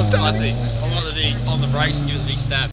was classy. I wanted to be on the brakes and give it a big stab.